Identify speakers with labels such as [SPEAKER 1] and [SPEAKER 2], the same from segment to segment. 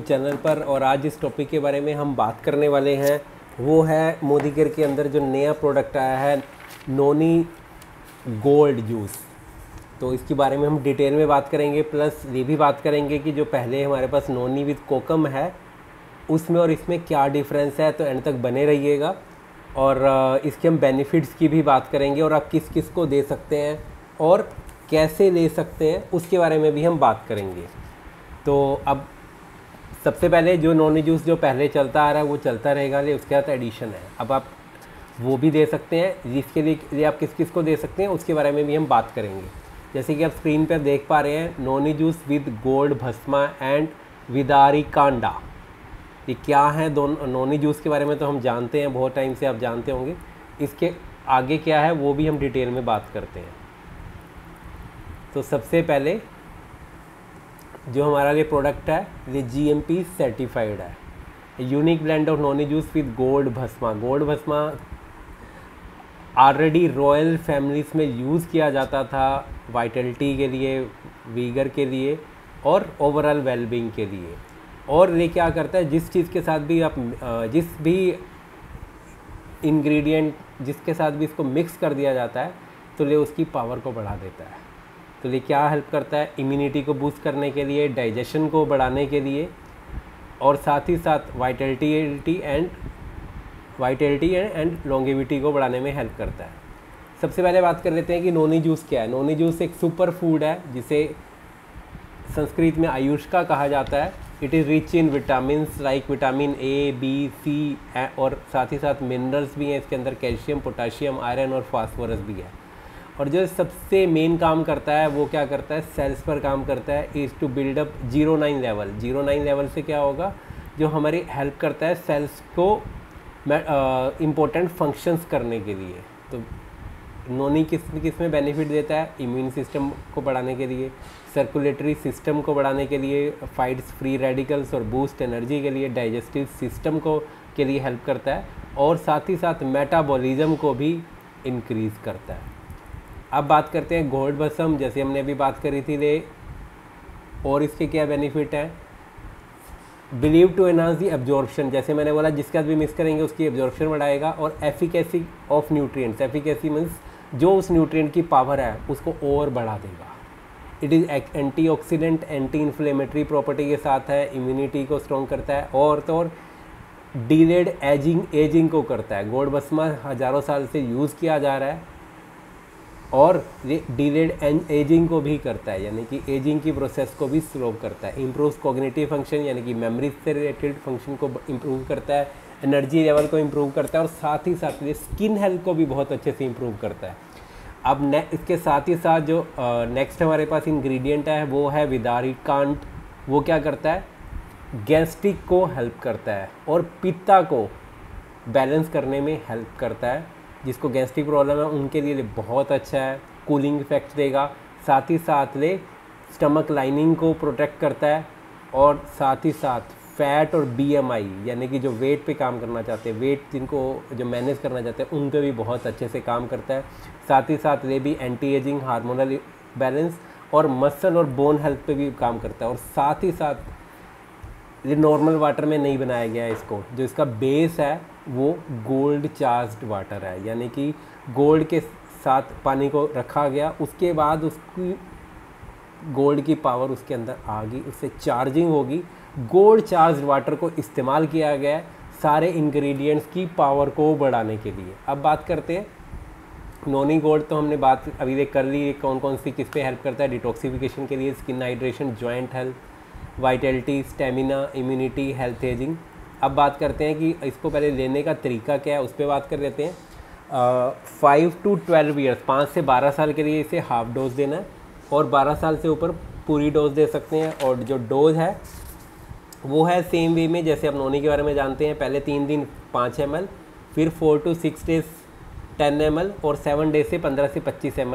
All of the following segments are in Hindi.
[SPEAKER 1] चैनल पर और आज इस टॉपिक के बारे में हम बात करने वाले हैं। वो है मोदी केयर के अंदर जो नया प्रोडक्ट आया है, नोनी गोल्ड जूस। तो इसके बारे में हम डिटेल में बात करेंगे, प्लस ये भी बात करेंगे कि जो पहले हमारे पास नोनी विद कोकम है, उसमें और इसमें क्या डिफरेंस है तो एंड तक बने रहिएगा। और इसके हम बेनिफिट्स की भी बात करेंगे और आप किस किस को दे सकते हैं और कैसे ले सकते हैं, उसके बारे में भी हम बात करेंगे। तो अब सबसे पहले जो नॉनी जूस जो पहले चलता आ रहा है, वो चलता रहेगा ले उसके बाद एडिशन है। अब आप वो भी दे सकते हैं, जिसके लिए आप किस किस को दे सकते हैं, उसके बारे में भी हम बात करेंगे। जैसे कि आप स्क्रीन पर देख पा रहे हैं noni juice with gold bhasma and vidari kanda ये क्या है दोनों नोनी जूस के बारे में तो हम जानते हैं, बहुत टाइम से आप जानते होंगे। इसके आगे क्या है, वो भी हम डिटेल में बात करते हैं। तो सबसे पहले जो हमारा ये प्रोडक्ट है, ये जीएमपी सर्टिफाइड है। Unique blend of noni juice with gold bhasma gold bhasma already royal families में यूज़ किया जाता था वाइटलिटी के लिए वीगर के लिए और ओवरऑल वेलबींग के लिए। और ये क्या करता है, जिस चीज़ के साथ भी आप जिस भी इंग्रेडिएंट जिसके साथ भी इसको मिक्स कर दिया जाता है तो ये उसकी पावर को बढ़ा देता है। तो ये क्या हेल्प करता है? इम्यूनिटी को बूस्ट करने के लिए डाइजेशन को बढ़ाने के लिए और साथ ही साथ vitality and vitality and longevity को बढ़ाने में हेल्प करता है। सबसे पहले बात कर लेते हैं कि नोनी जूस क्या है। नोनी जूस एक सुपर फ़ूड है, जिसे संस्कृत में आयुष्का कहा जाता है। It is rich in vitamin like vitamin A B C और साथ ही साथ मिनरल्स भी हैं। इसके अंदर कैल्शियम पोटाशियम आयरन और फास्फोरस भी है। और जो सबसे मेन काम करता है, वो क्या करता है? सेल्स पर काम करता है is to build up zero nine level zero nine level से क्या होगा? जो हमारी हेल्प करता है सेल्स को इम्पोर्टेंट फ़ंक्शंस करने के लिए। तो नोनी किस किसमें बेनिफिट देता है? इम्यून सिस्टम को बढ़ाने के लिए सर्कुलेटरी सिस्टम को बढ़ाने के लिए फाइट्स फ्री रेडिकल्स और बूस्ट एनर्जी के लिए डाइजेस्टिव सिस्टम को, के लिए हेल्प करता है। और साथ ही साथ मेटाबॉलिज्म को भी इंक्रीज़ करता है। अब बात करते हैं गोल्ड बसम जैसे हमने अभी बात करी थी ले और इसके क्या बेनिफिट हैं? Believe to enhance the absorption जैसे मैंने बोला जिसका भी मिस करेंगे उसकी एब्जॉर्प्शन बढ़ाएगा, और efficacy of nutrients efficacy means जो उस न्यूट्रिएंट की पावर है, उसको और बढ़ा देगा। It is antioxidant anti inflammatory property के साथ है इम्यूनिटी को स्ट्रॉन्ग करता है, और तो और डिलेड एजिंग एजिंग को करता है। गोल्ड बसमा हज़ारों साल से यूज़ किया जा रहा है और डिलेड एजिंग को भी करता है, यानी कि एजिंग की प्रोसेस को भी स्लो करता है। इम्प्रूव कॉग्निटिव फ़ंक्शन यानी कि मेमोरी से रिलेटेड फ़ंक्शन को इम्प्रूव करता है एनर्जी लेवल को इम्प्रूव करता है और साथ ही साथ ये स्किन हेल्थ को भी बहुत अच्छे से इम्प्रूव करता है। अब ने इसके साथ ही साथ जो नेक्स्ट हमारे पास इंग्रेडिएंट है, वो है विदारी कांट वो क्या करता है? गैस्ट्रिक को हेल्प करता है और पित्ता को बैलेंस करने में हेल्प करता है। जिसको गैस्ट्रिक प्रॉब्लम है, उनके लिए बहुत अच्छा है। कूलिंग इफ़ेक्ट देगा। साथ ही साथ ले, स्टमक लाइनिंग को प्रोटेक्ट करता है और साथ ही साथ फैट और बीएमआई यानी कि जो वेट पे काम करना चाहते हैं, वेट जिनको जो मैनेज करना चाहते हैं, उन पे भी बहुत अच्छे से काम करता है। साथ ही साथ ले भी एंटी एजिंग हार्मोनल बैलेंस और मसल और बोन हेल्थ पे भी काम करता है और साथ ही साथ ये नॉर्मल वाटर में नहीं बनाया गया है इसको। जो इसका बेस है, वो गोल्ड चार्ज वाटर है। यानी कि गोल्ड के साथ पानी को रखा गया, उसके बाद उसकी गोल्ड की पावर उसके अंदर आ गई, उससे चार्जिंग होगी। गोल्ड चार्ज वाटर को इस्तेमाल किया गया है सारे इंग्रेडिएंट्स की पावर को बढ़ाने के लिए। अब बात करते हैं, नॉनी गोल्ड तो हमने बात अभी देख कर ली कौन कौन सी किस पे हेल्प करता है डिटॉक्सिफिकेशन के लिए skin hydration joint health vitality, stamina, immunity, health aging. अब बात करते हैं कि इसको पहले लेने का तरीका क्या है, उस पर बात कर लेते हैं। फाइव टू ट्वेल्व ईयर्स पाँच से बारह साल के लिए इसे हाफ़ डोज देना है और बारह साल से ऊपर पूरी डोज दे सकते हैं और जो डोज है, वो है सेम वे में जैसे आप नोनी के बारे में जानते हैं, पहले तीन दिन पाँच एम फिर four two six days ten M और सेवन डेज़ से पंद्रह से पच्चीस एम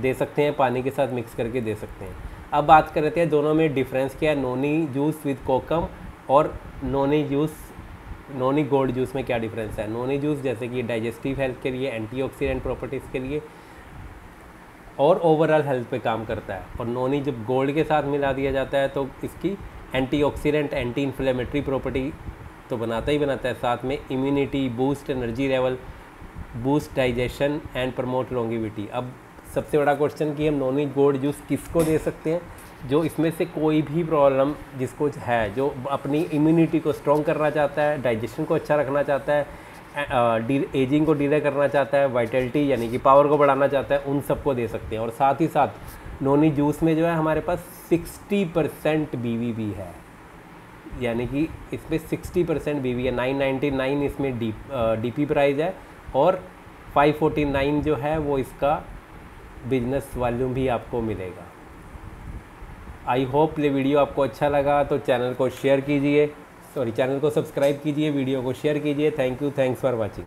[SPEAKER 1] दे सकते हैं, पानी के साथ मिक्स करके दे सकते हैं। अब बात कर रहे हैं दोनों में डिफरेंस क्या है, नोनी जूस विद कोकम और noni juice noni gold juice में क्या डिफरेंस है? नोनी जूस जैसे कि डाइजेस्टिव हेल्थ के लिए एंटीऑक्सीडेंट प्रॉपर्टीज़ के लिए और ओवरऑल हेल्थ पे काम करता है। और नोनी जब गोल्ड के साथ मिला दिया जाता है तो इसकी एंटीऑक्सीडेंट एंटी इन्फ्लेमेटरी प्रॉपर्टी तो बनाता ही बनाता है। साथ में immunity boost energy level boost digestion and promote longevity अब सबसे बड़ा क्वेश्चन कि हम नॉन वेज गोल्ड जूस किसको दे सकते हैं? जो इसमें से कोई भी प्रॉब्लम जिसको है, जो अपनी इम्यूनिटी को स्ट्रॉन्ग करना चाहता है डाइजेशन को अच्छा रखना चाहता है एजिंग को डिले करना चाहता है वाइटलिटी यानी कि पावर को बढ़ाना चाहता है, उन सबको दे सकते हैं। और साथ ही साथ, नोनी जूस में जो है, हमारे पास 60 परसेंट बी भी है। यानी कि इसमें 60 परसेंट बी है 999 इसमें डी डी पी प्राइस है, और 549 जो है, वो इसका बिज़नेस वॉल्यूम भी आपको मिलेगा। आई होप ये वीडियो आपको अच्छा लगा तो चैनल को शेयर कीजिए सॉरी चैनल को सब्सक्राइब कीजिए, वीडियो को शेयर कीजिए। Thank you thanks for watching